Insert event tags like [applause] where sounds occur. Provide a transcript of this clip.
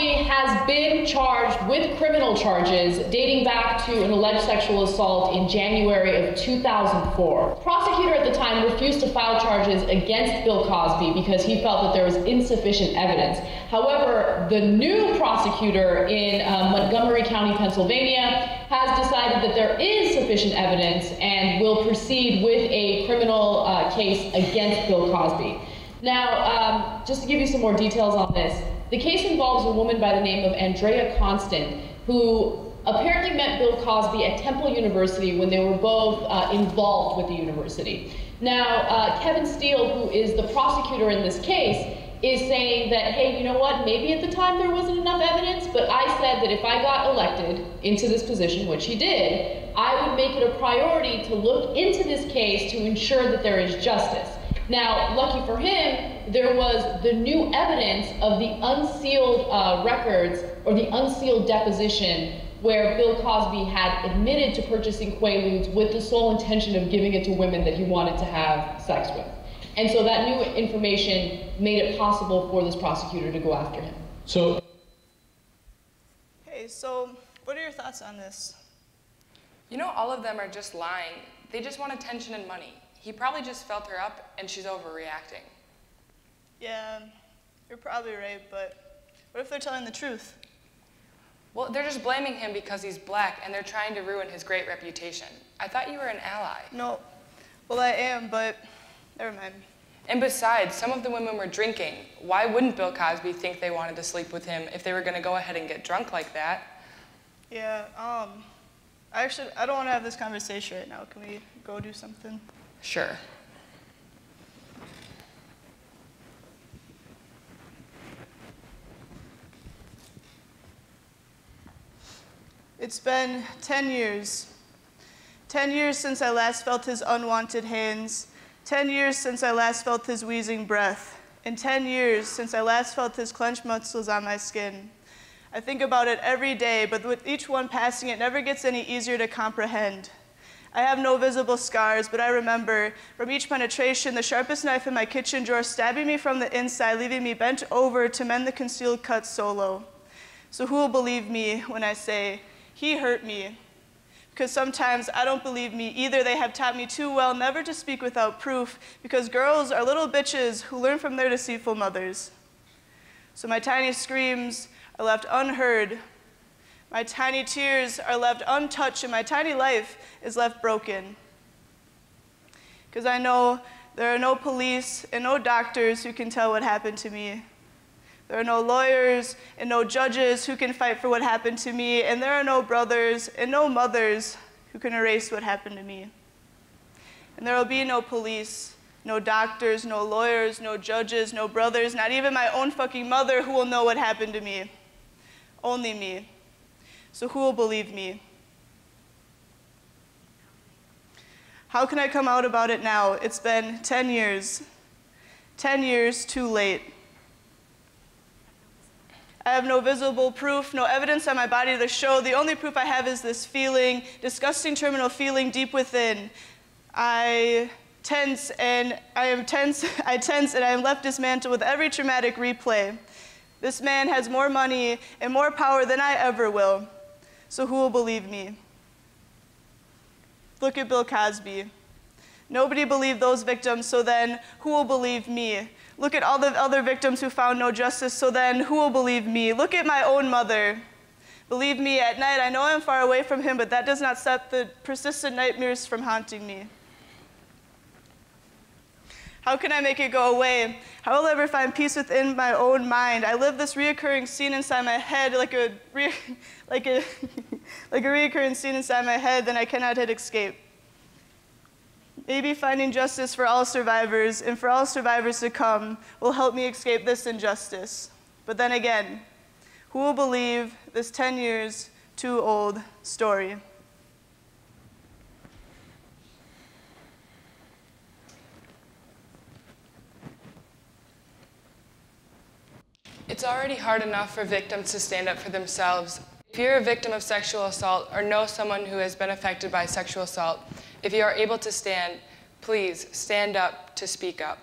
Has been charged with criminal charges dating back to an alleged sexual assault in January of 2004. The prosecutor at the time refused to file charges against Bill Cosby because he felt that there was insufficient evidence. However, the new prosecutor in uh, Montgomery County, Pennsylvania, has decided that there is sufficient evidence and will proceed with a criminal uh, case against Bill Cosby. Now, um, just to give you some more details on this, the case involves a woman by the name of Andrea Constand, who apparently met Bill Cosby at Temple University when they were both uh, involved with the university. Now, uh, Kevin Steele, who is the prosecutor in this case, is saying that, hey, you know what, maybe at the time there wasn't enough evidence, but I said that if I got elected into this position, which he did, I would make it a priority to look into this case to ensure that there is justice. Now, lucky for him, there was the new evidence of the unsealed uh, records or the unsealed deposition where Bill Cosby had admitted to purchasing Quaaludes with the sole intention of giving it to women that he wanted to have sex with. And so that new information made it possible for this prosecutor to go after him. So, Hey, so what are your thoughts on this? You know, all of them are just lying. They just want attention and money. He probably just felt her up and she's overreacting. Yeah, you're probably right, but what if they're telling the truth? Well, they're just blaming him because he's black and they're trying to ruin his great reputation. I thought you were an ally. No, well, I am, but never mind. And besides, some of the women were drinking. Why wouldn't Bill Cosby think they wanted to sleep with him if they were going to go ahead and get drunk like that? Yeah, um, I actually, I don't want to have this conversation right now. Can we go do something? Sure. It's been 10 years. 10 years since I last felt his unwanted hands. 10 years since I last felt his wheezing breath. And 10 years since I last felt his clenched muscles on my skin. I think about it every day, but with each one passing, it never gets any easier to comprehend. I have no visible scars, but I remember from each penetration, the sharpest knife in my kitchen drawer stabbing me from the inside, leaving me bent over to mend the concealed cut solo. So who will believe me when I say, he hurt me? Because sometimes I don't believe me either. They have taught me too well never to speak without proof, because girls are little bitches who learn from their deceitful mothers. So my tiny screams are left unheard my tiny tears are left untouched, and my tiny life is left broken. Because I know there are no police and no doctors who can tell what happened to me. There are no lawyers and no judges who can fight for what happened to me, and there are no brothers and no mothers who can erase what happened to me. And there will be no police, no doctors, no lawyers, no judges, no brothers, not even my own fucking mother who will know what happened to me. Only me. So who will believe me? How can I come out about it now? It's been 10 years. 10 years too late. I have no visible proof, no evidence on my body to show. The only proof I have is this feeling, disgusting terminal feeling deep within. I tense and I am tense, [laughs] I tense and I am left dismantled with every traumatic replay. This man has more money and more power than I ever will. So who will believe me? Look at Bill Cosby. Nobody believed those victims, so then who will believe me? Look at all the other victims who found no justice, so then who will believe me? Look at my own mother. Believe me, at night I know I'm far away from him, but that does not stop the persistent nightmares from haunting me. How can I make it go away? How will I ever find peace within my own mind? I live this reoccurring scene inside my head like a, [laughs] like a, [laughs] like a reoccurring scene inside my head, then I cannot hit escape. Maybe finding justice for all survivors and for all survivors to come will help me escape this injustice. But then again, who will believe this 10 years too old story? It's already hard enough for victims to stand up for themselves. If you're a victim of sexual assault or know someone who has been affected by sexual assault, if you are able to stand, please stand up to speak up.